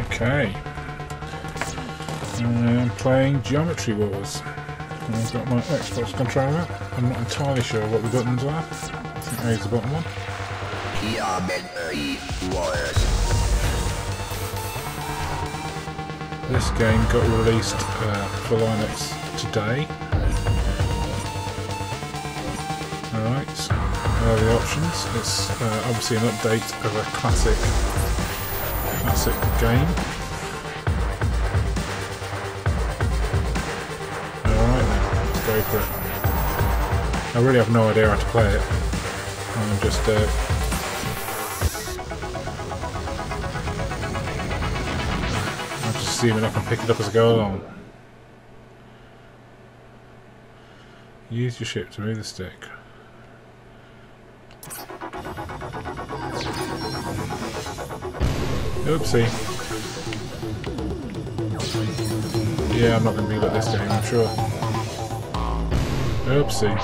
Okay. I'm playing Geometry Wars. And I've got my Xbox controller. I'm not entirely sure what the buttons are. I think A is the bottom one. Geometry Wars. This game got released uh, for Linux today. Alright, there are the options. It's uh, obviously an update of a classic classic game. Alright let's go for it. I really have no idea how to play it. I'm just uh, I'm just assuming I can pick it up as I go along. Use your ship to move the stick. Oopsie. Yeah, I'm not going to be like this game, I'm sure. Oopsie.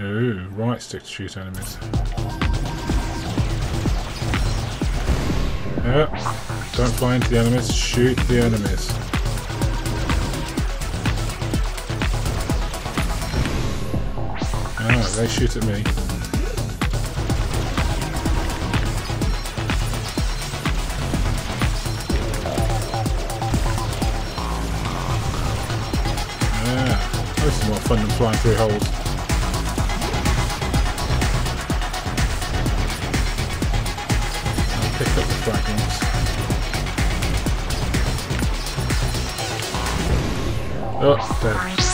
Ooh, right stick to shoot enemies. Yep. Don't fly into the enemies, shoot the enemies. Ah, they shoot at me. More fun than flying through holes. Pick up the fragments. Oh, dead.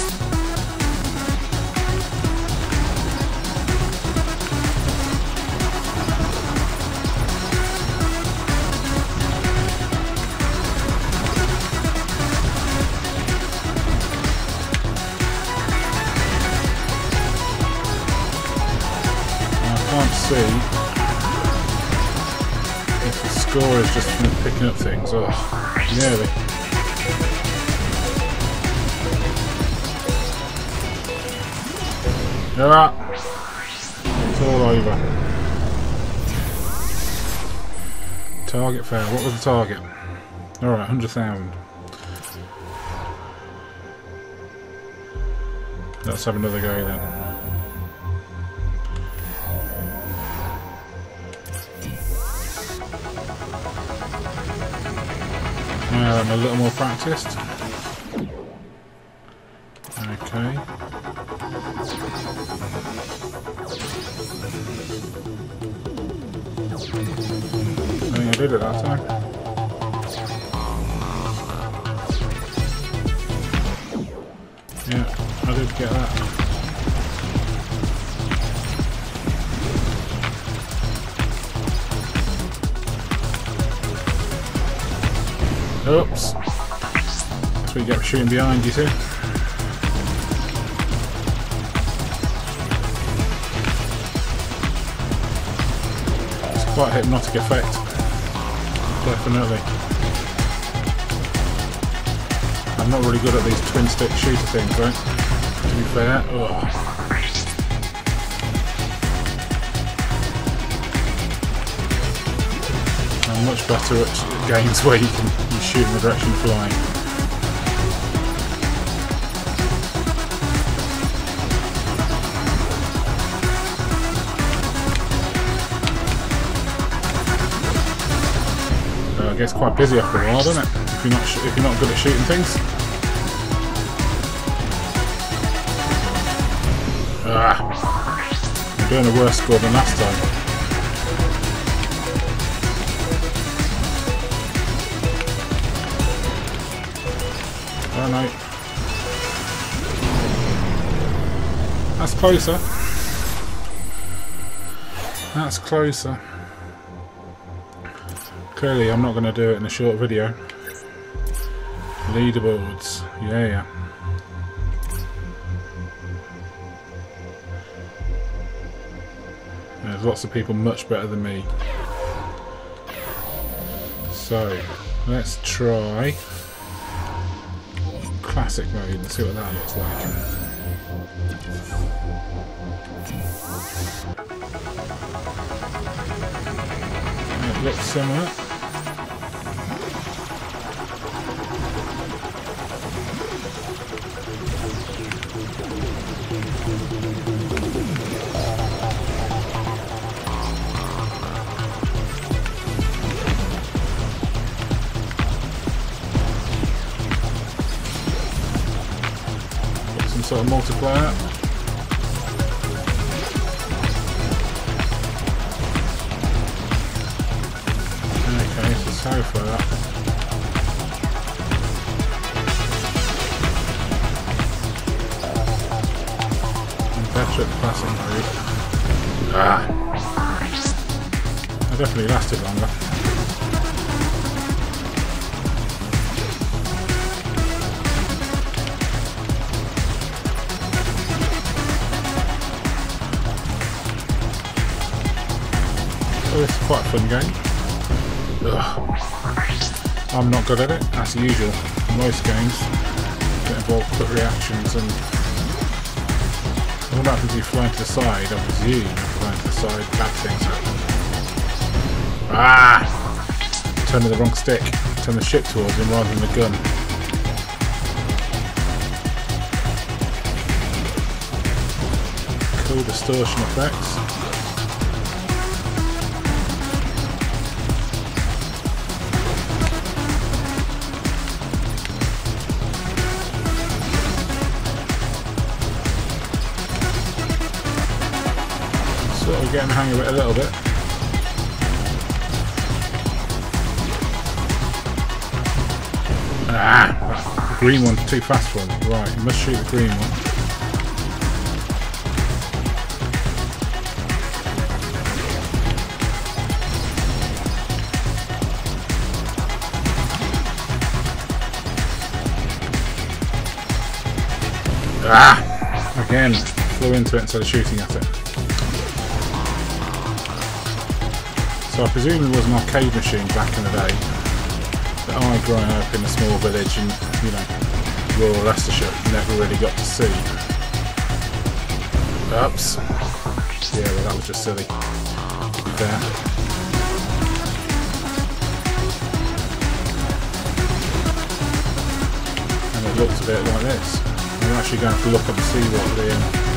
Score is just from picking up things. Oh, nearly. It's all over. Target failed. What was the target? Alright, 100,000. Let's have another go then. Now I'm a little more practiced. Okay. Oh, I think I did it time. Oops. That's what you get shooting behind, you see? It's quite a hypnotic effect. Definitely. I'm not really good at these twin stick shooter things, right? To be fair. Ugh. Much better at games where you can you shoot in the direction of flying. Uh, it gets quite busy after a while, doesn't it? If you're not if you're not good at shooting things. Ah, I'm doing a worse score than last time. That's closer. That's closer. Clearly I'm not going to do it in a short video. Leaderboards. Yeah, yeah. There's lots of people much better than me. So, let's try classic mode and see what that looks like. It looks similar. Sort of multiplayer. sorry for that. I'm better at the passing. Ah. I definitely lasted longer. So this is quite a fun game. Ugh. I'm not good at it, as usual. Most games get involved quick reactions and what happens if you fly to the side, I presume flying to the side, bad things happen. Ah! Turn the wrong stick. Turn the ship towards him rather than the gun. Cool distortion effects. Getting the hang of it a little bit. Ah, green one's too fast for me. Right, must shoot the green one. Ah! Again, flew into it instead of shooting at it. So I presume it was an arcade machine back in the day that I growing up in a small village in, you know, rural Leicestershire never really got to see. Oops. Yeah, well that was just silly. There. And it looks a bit like this. I'm actually going to look up and see what the um,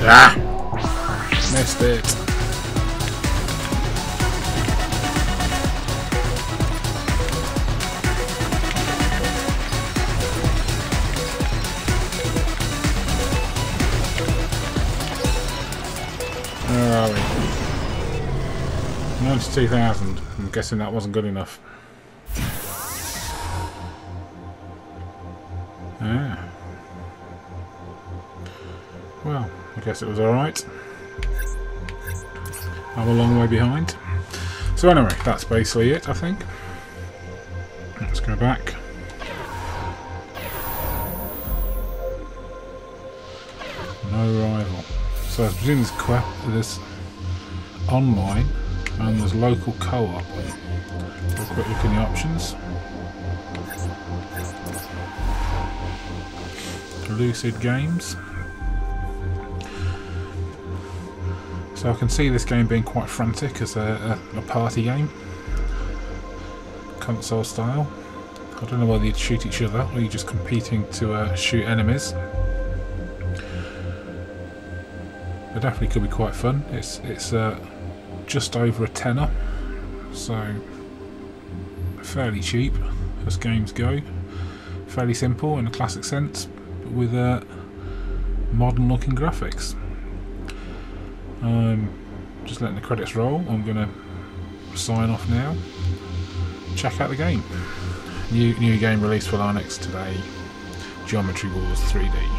Ah! Missed it. Where are we? 92,000. I'm guessing that wasn't good enough. Guess it was alright. I'm a long way behind. So anyway, that's basically it, I think. Let's go back. No rival. So I presume there's, there's online and there's local co-op. a quick look in the options. Lucid Games. So I can see this game being quite frantic as a, a, a party game. Console style. I don't know whether you'd shoot each other or you're just competing to uh, shoot enemies. It definitely could be quite fun. It's it's uh, just over a tenner, so fairly cheap as games go. Fairly simple in a classic sense, but with uh, modern looking graphics. Um, just letting the credits roll. I'm going to sign off now. Check out the game. New, new game released for Linux today. Geometry Wars 3D.